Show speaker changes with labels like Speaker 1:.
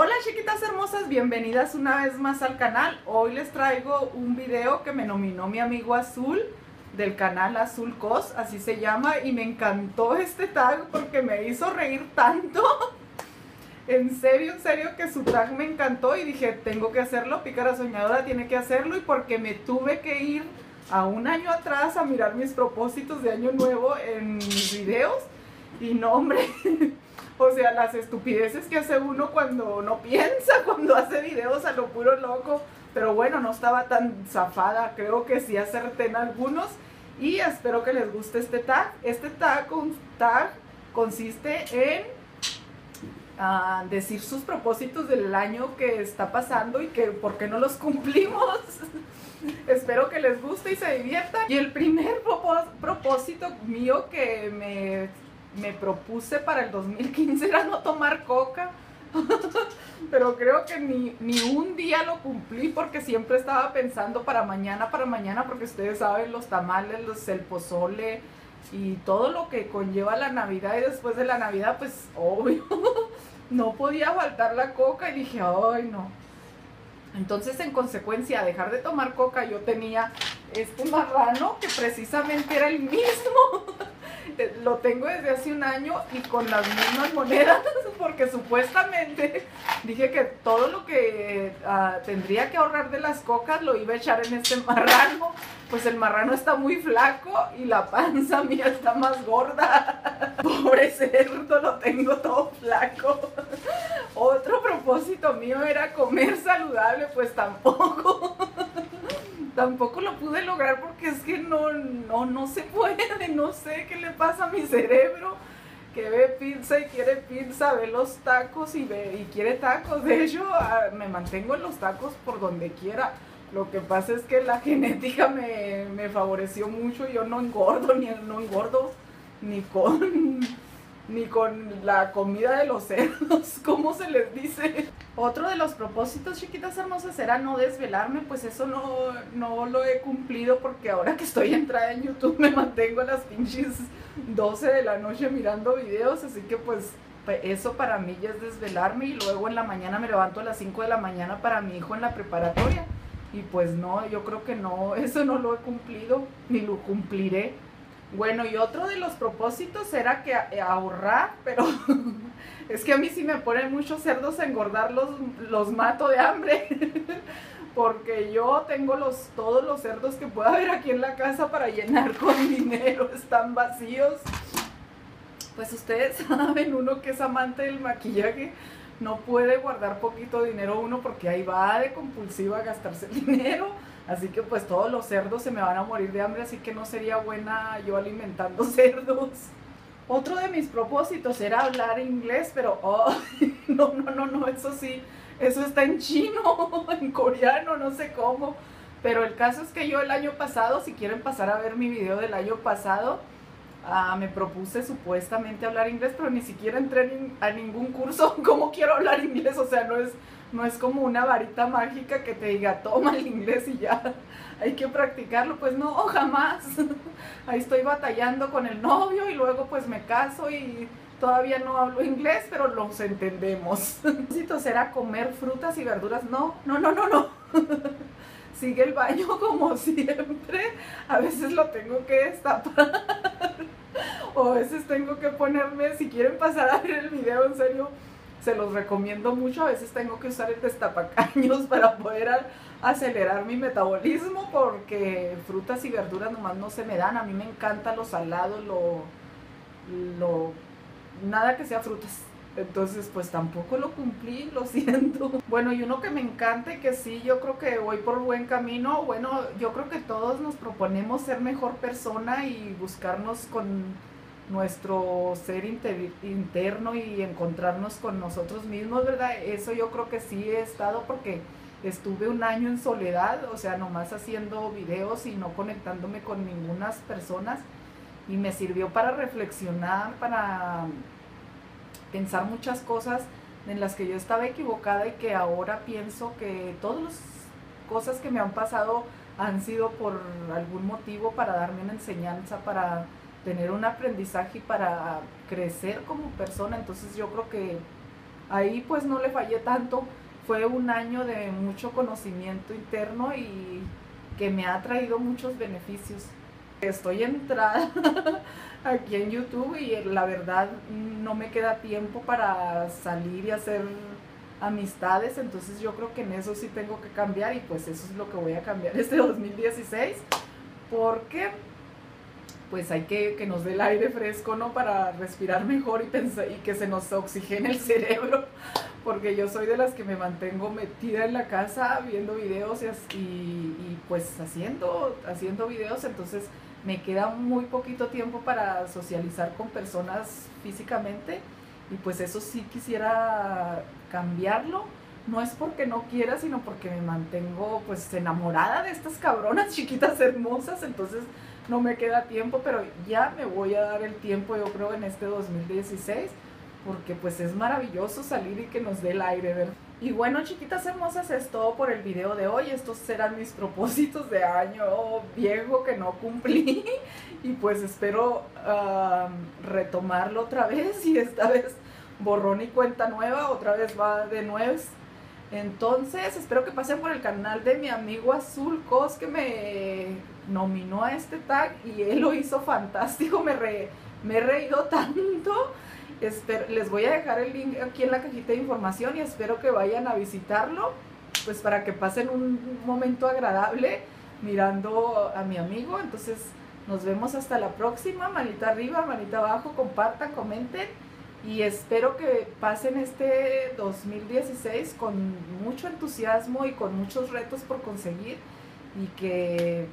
Speaker 1: Hola chiquitas hermosas, bienvenidas una vez más al canal. Hoy les traigo un video que me nominó mi amigo Azul del canal Azul Cos, así se llama, y me encantó este tag porque me hizo reír tanto. En serio, en serio que su tag me encantó y dije, tengo que hacerlo, Pícara Soñadora tiene que hacerlo y porque me tuve que ir a un año atrás a mirar mis propósitos de año nuevo en mis videos y no, hombre, o sea, las estupideces que hace uno cuando no piensa, cuando hace videos a lo puro loco, pero bueno, no estaba tan zafada, creo que sí acerté en algunos y espero que les guste este tag. Este tag, tag consiste en ah, decir sus propósitos del año que está pasando y que por qué no los cumplimos. Espero que les guste y se diviertan. Y el primer propósito mío que me, me propuse para el 2015 era no tomar coca. Pero creo que ni, ni, un día lo cumplí porque siempre estaba pensando para mañana, para mañana, porque ustedes saben los tamales, los, el pozole y todo lo que conlleva la Navidad y después de la Navidad, pues obvio, no podía faltar la coca y dije, ay no. Entonces, en consecuencia, dejar de tomar coca, yo tenía este marrano que precisamente era el mismo. lo tengo desde hace un año y con las mismas monedas, porque supuestamente dije que todo lo que ah, tendría que ahorrar de las cocas lo iba a echar en este marrano. Pues el marrano está muy flaco y la panza mía está más gorda. Pobre cerdo, lo tengo todo flaco. Otro propósito mío era comer saludable, pues tampoco tampoco lo pude lograr porque es que no, no, no se puede, no sé qué le pasa a mi cerebro que ve pizza y quiere pizza, ve los tacos y, ve, y quiere tacos. De hecho, ah, me mantengo en los tacos por donde quiera. Lo que pasa es que la genética me, me favoreció mucho. Yo no engordo, ni no engordo ni con ni con la comida de los cerdos, ¿cómo se les dice? Otro de los propósitos, chiquitas hermosas, era no desvelarme, pues eso no, no lo he cumplido porque ahora que estoy entrada en YouTube me mantengo a las pinches 12 de la noche mirando videos, así que pues eso para mí ya es desvelarme y luego en la mañana me levanto a las 5 de la mañana para mi hijo en la preparatoria. Y pues no, yo creo que no, eso no lo he cumplido, ni lo cumpliré. Bueno, y otro de los propósitos era que eh, ahorrar, pero es que a mí si me ponen muchos cerdos a engordar, los, los mato de hambre. Porque yo tengo los, todos los cerdos que pueda haber aquí en la casa para llenar con dinero, están vacíos. Pues ustedes saben, uno que es amante del maquillaje, no puede guardar poquito dinero uno porque ahí va de compulsiva a gastarse el dinero Así que pues todos los cerdos se me van a morir de hambre, así que no sería buena yo alimentando cerdos. Otro de mis propósitos era hablar inglés, pero oh, no, no, no, no, eso sí, eso está en chino, en coreano, no sé cómo. Pero el caso es que yo el año pasado, si quieren pasar a ver mi video del año pasado, ah, me propuse supuestamente hablar inglés, pero ni siquiera entré a ningún curso. ¿Cómo quiero hablar inglés? O sea, no es, no es como una varita mágica que te diga, toma el inglés y ya, hay que practicarlo. Pues no, jamás. Ahí estoy batallando con el novio y luego pues me caso y todavía no hablo inglés, pero los entendemos. Necesito será comer frutas y verduras. No, no, no, no, no. Sigue el baño como siempre. A veces lo tengo que destapar. O a veces tengo que ponerme, si quieren pasar a ver el video, en serio, se los recomiendo mucho. A veces tengo que usar el destapacaños para poder acelerar mi metabolismo porque frutas y verduras nomás no se me dan. A mí me encanta lo salado, lo, lo nada que sea frutas. Entonces, pues tampoco lo cumplí, lo siento. Bueno, y uno que me encanta y que sí, yo creo que voy por buen camino. Bueno, yo creo que todos nos proponemos ser mejor persona y buscarnos con nuestro ser interno y encontrarnos con nosotros mismos, ¿verdad? Eso yo creo que sí he estado porque estuve un año en soledad, o sea, nomás haciendo videos y no conectándome con ninguna persona y me sirvió para reflexionar, para pensar muchas cosas en las que yo estaba equivocada y que ahora pienso que todas las cosas que me han pasado han sido por algún motivo para darme una enseñanza, para tener un aprendizaje y para crecer como persona. Entonces yo creo que ahí pues no le fallé tanto. Fue un año de mucho conocimiento interno y que me ha traído muchos beneficios. Estoy entrada aquí en YouTube y la verdad no me queda tiempo para salir y hacer amistades, entonces yo creo que en eso sí tengo que cambiar y pues eso es lo que voy a cambiar este 2016 porque pues hay que que nos dé el aire fresco, ¿no? Para respirar mejor y, pensar, y que se nos oxigene el cerebro, porque yo soy de las que me mantengo metida en la casa viendo videos y, y pues haciendo, haciendo videos, entonces me queda muy poquito tiempo para socializar con personas físicamente y pues eso sí quisiera cambiarlo. No es porque no quiera, sino porque me mantengo pues enamorada de estas cabronas chiquitas hermosas, entonces no me queda tiempo, pero ya me voy a dar el tiempo yo creo en este 2016 porque pues es maravilloso salir y que nos dé el aire, ¿verdad? Y bueno, chiquitas hermosas, es todo por el video de hoy. Estos serán mis propósitos de año viejo que no cumplí. Y pues espero retomarlo otra vez y esta vez borrón y cuenta nueva, otra vez va de nueves. Entonces, espero que pasen por el canal de mi amigo Azul Cos que me nominó a este tag y él lo hizo fantástico. Me, me he reído tanto les voy a dejar el link aquí en la cajita de información y espero que vayan a visitarlo, pues para que pasen un momento agradable mirando a mi amigo. Entonces nos vemos hasta la próxima, manita arriba, manita abajo, compartan, comenten y espero que pasen este 2016 con mucho entusiasmo y con muchos retos por conseguir y que